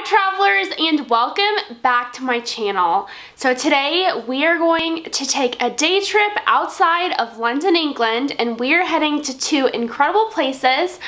Hi travelers and welcome back to my channel. So today we are going to take a day trip outside of London, England and we are heading to two incredible places.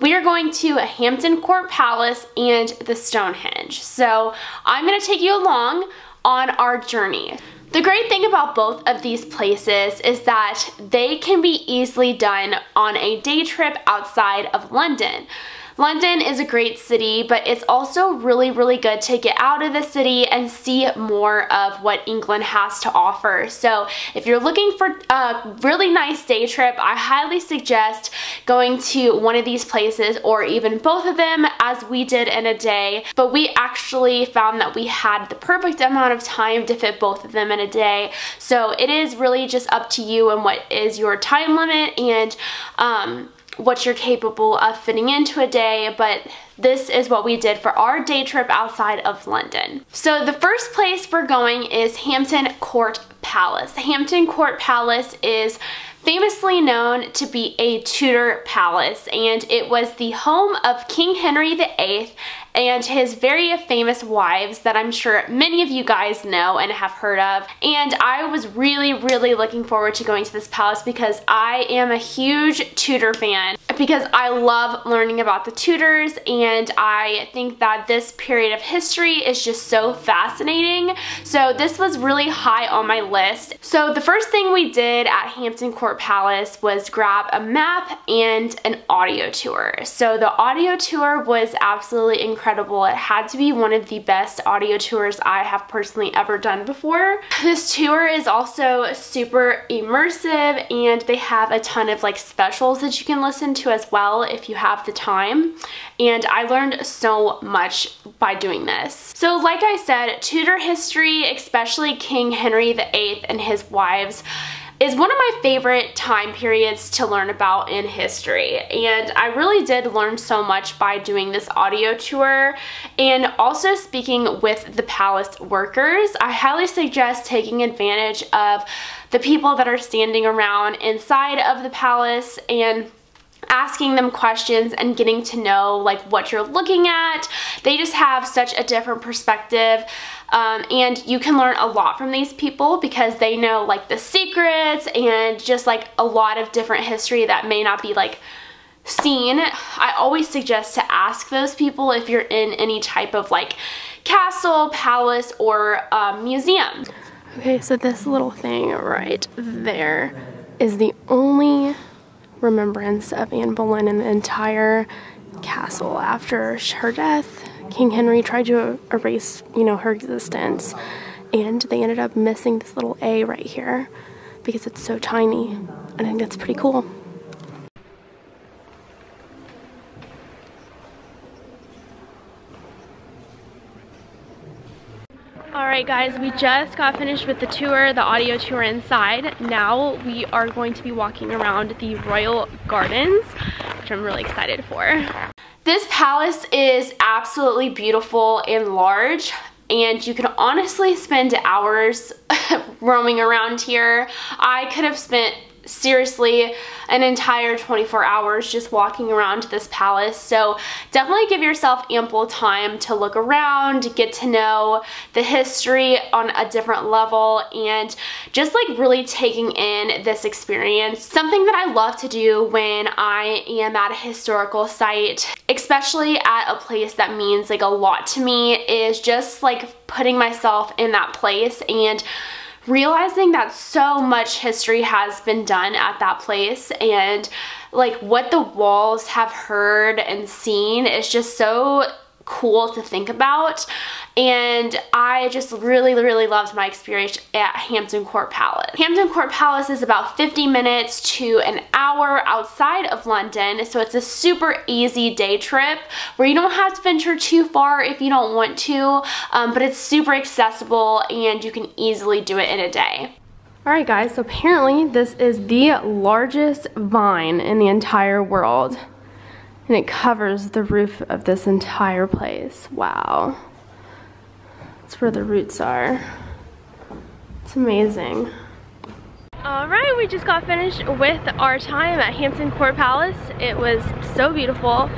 We are going to Hampton Court Palace and the Stonehenge. So I'm going to take you along on our journey. The great thing about both of these places is that they can be easily done on a day trip outside of London. London is a great city, but it's also really, really good to get out of the city and see more of what England has to offer. So if you're looking for a really nice day trip, I highly suggest going to one of these places or even both of them as we did in a day. But we actually found that we had the perfect amount of time to fit both of them in a day. So it is really just up to you and what is your time limit and um, what you're capable of fitting into a day, but this is what we did for our day trip outside of London. So the first place we're going is Hampton Court Palace. Hampton Court Palace is famously known to be a Tudor palace and it was the home of King Henry VIII and his very famous wives that I'm sure many of you guys know and have heard of. And I was really, really looking forward to going to this palace because I am a huge Tudor fan because I love learning about the Tudors and I think that this period of history is just so fascinating. So this was really high on my list. So the first thing we did at Hampton Court Palace was grab a map and an audio tour. So the audio tour was absolutely incredible. It had to be one of the best audio tours I have personally ever done before. This tour is also super immersive and they have a ton of like specials that you can listen to as well if you have the time. And I learned so much by doing this. So like I said, Tudor history, especially King Henry VIII and his wives, is one of my favorite time periods to learn about in history and I really did learn so much by doing this audio tour and also speaking with the palace workers. I highly suggest taking advantage of the people that are standing around inside of the palace and asking them questions and getting to know like what you're looking at. They just have such a different perspective um, and you can learn a lot from these people because they know like the secrets and just like a lot of different history that may not be like seen. I always suggest to ask those people if you're in any type of like castle, palace, or um, museum. Okay, so this little thing right there is the only remembrance of Anne Boleyn and the entire castle after her death King Henry tried to erase, you know, her existence. And they ended up missing this little A right here because it's so tiny. I think that's pretty cool. Alright guys, we just got finished with the tour, the audio tour inside. Now we are going to be walking around the Royal Gardens, which I'm really excited for. This palace is absolutely beautiful and large and you can honestly spend hours roaming around here. I could have spent seriously an entire 24 hours just walking around this palace. So definitely give yourself ample time to look around, get to know the history on a different level, and just like really taking in this experience. Something that I love to do when I am at a historical site, especially at a place that means like a lot to me, is just like putting myself in that place and realizing that so much history has been done at that place and like what the walls have heard and seen is just so cool to think about and I just really really loved my experience at Hampton Court Palace. Hampton Court Palace is about 50 minutes to an hour outside of London so it's a super easy day trip where you don't have to venture too far if you don't want to um, but it's super accessible and you can easily do it in a day. Alright guys, so apparently this is the largest vine in the entire world and it covers the roof of this entire place. Wow. That's where the roots are. It's amazing. All right, we just got finished with our time at Hampton Court Palace. It was so beautiful.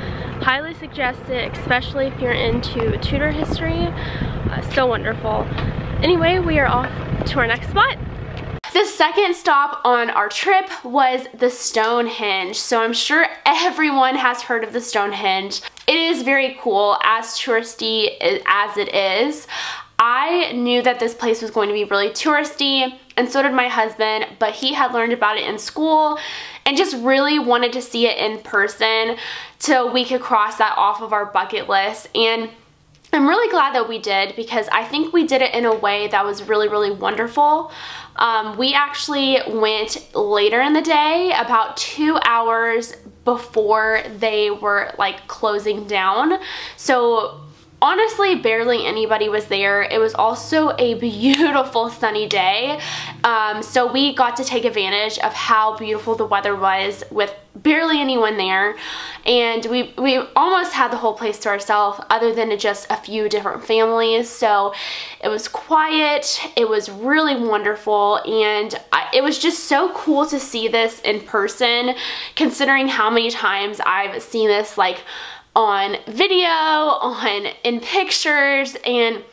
Highly suggest it, especially if you're into Tudor history. Uh, so wonderful. Anyway, we are off to our next spot. The second stop on our trip was the Stonehenge. So I'm sure everyone has heard of the Stonehenge. It is very cool, as touristy as it is. I knew that this place was going to be really touristy and so did my husband, but he had learned about it in school and just really wanted to see it in person so we could cross that off of our bucket list. And I'm really glad that we did because I think we did it in a way that was really, really wonderful. Um, we actually went later in the day, about two hours before they were like closing down. So honestly barely anybody was there. It was also a beautiful sunny day. Um, so we got to take advantage of how beautiful the weather was with barely anyone there. And we we almost had the whole place to ourselves other than just a few different families. So it was quiet. It was really wonderful. And I, it was just so cool to see this in person considering how many times I've seen this like on video, on in pictures, and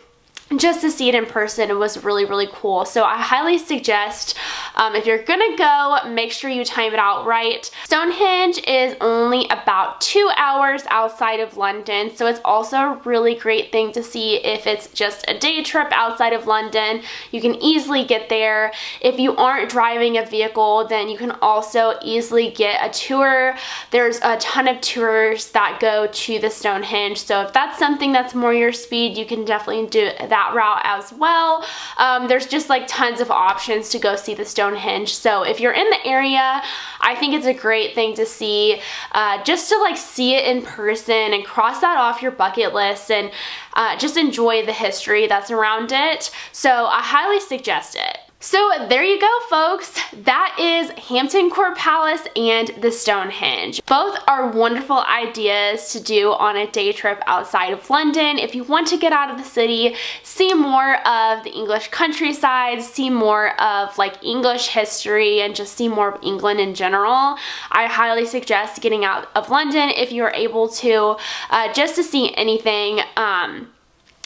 just to see it in person it was really really cool. So I highly suggest um, if you're gonna go make sure you time it out right. Stonehenge is only about two hours outside of London so it's also a really great thing to see if it's just a day trip outside of London. You can easily get there. If you aren't driving a vehicle then you can also easily get a tour. There's a ton of tours that go to the Stonehenge so if that's something that's more your speed you can definitely do that route as well. Um, there's just like tons of options to go see the Stonehenge. So if you're in the area, I think it's a great thing to see uh, just to like see it in person and cross that off your bucket list and uh, just enjoy the history that's around it. So I highly suggest it. So there you go folks, that is Hampton Court Palace and the Stonehenge. Both are wonderful ideas to do on a day trip outside of London. If you want to get out of the city, see more of the English countryside, see more of like English history and just see more of England in general, I highly suggest getting out of London if you're able to, uh, just to see anything. Um,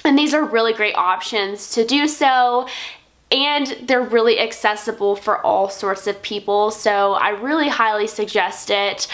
and these are really great options to do so and they're really accessible for all sorts of people so I really highly suggest it.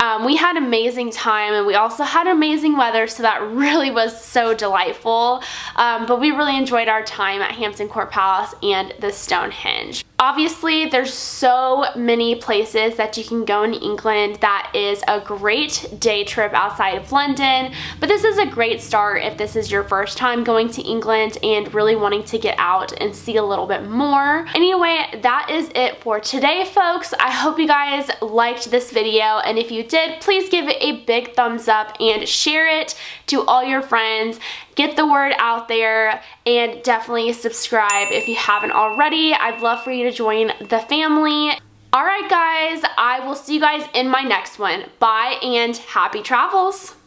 Um, we had amazing time and we also had amazing weather so that really was so delightful um, but we really enjoyed our time at Hampton Court Palace and the Stonehenge. Obviously, there's so many places that you can go in England that is a great day trip outside of London, but this is a great start if this is your first time going to England and really wanting to get out and see a little bit more. Anyway, that is it for today, folks. I hope you guys liked this video, and if you did, please give it a big thumbs up and share it to all your friends get the word out there and definitely subscribe if you haven't already. I'd love for you to join the family. Alright guys, I will see you guys in my next one. Bye and happy travels!